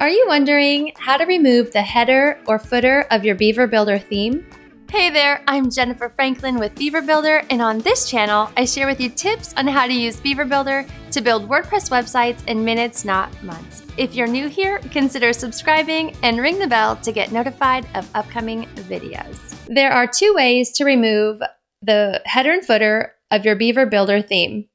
Are you wondering how to remove the header or footer of your Beaver Builder theme? Hey there, I'm Jennifer Franklin with Beaver Builder, and on this channel, I share with you tips on how to use Beaver Builder to build WordPress websites in minutes, not months. If you're new here, consider subscribing and ring the bell to get notified of upcoming videos. There are two ways to remove the header and footer of your Beaver Builder theme.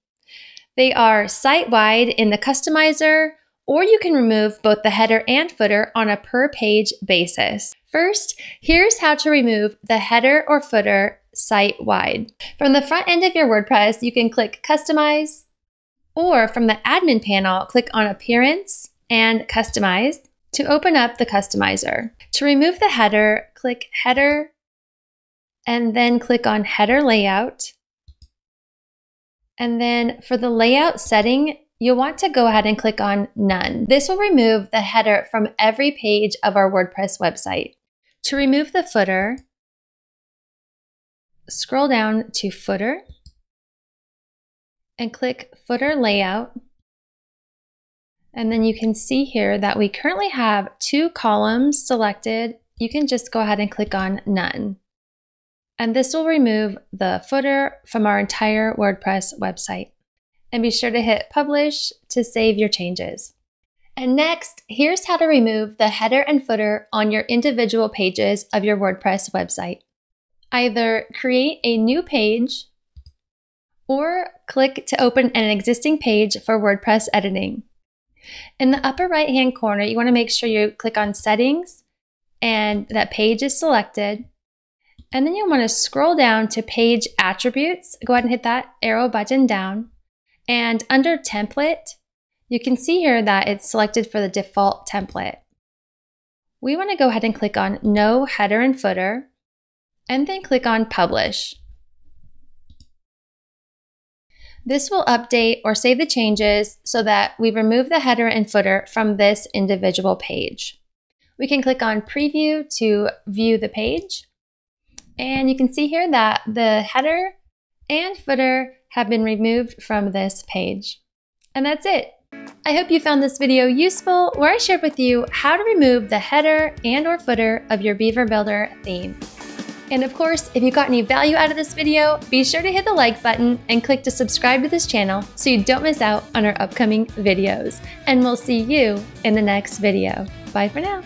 They are site wide in the customizer or you can remove both the header and footer on a per page basis. First, here's how to remove the header or footer site wide. From the front end of your WordPress, you can click Customize, or from the admin panel, click on Appearance and Customize to open up the customizer. To remove the header, click Header, and then click on Header Layout. And then for the layout setting, you'll want to go ahead and click on None. This will remove the header from every page of our WordPress website. To remove the footer, scroll down to Footer and click Footer Layout. And then you can see here that we currently have two columns selected. You can just go ahead and click on None. And this will remove the footer from our entire WordPress website and be sure to hit publish to save your changes. And next, here's how to remove the header and footer on your individual pages of your WordPress website. Either create a new page or click to open an existing page for WordPress editing. In the upper right hand corner, you want to make sure you click on settings and that page is selected. And then you'll want to scroll down to page attributes. Go ahead and hit that arrow button down. And under template, you can see here that it's selected for the default template. We want to go ahead and click on no header and footer and then click on publish. This will update or save the changes so that we remove the header and footer from this individual page. We can click on preview to view the page. And you can see here that the header and footer have been removed from this page. And that's it. I hope you found this video useful where I shared with you how to remove the header and or footer of your Beaver Builder theme. And of course, if you got any value out of this video, be sure to hit the like button and click to subscribe to this channel so you don't miss out on our upcoming videos. And we'll see you in the next video. Bye for now.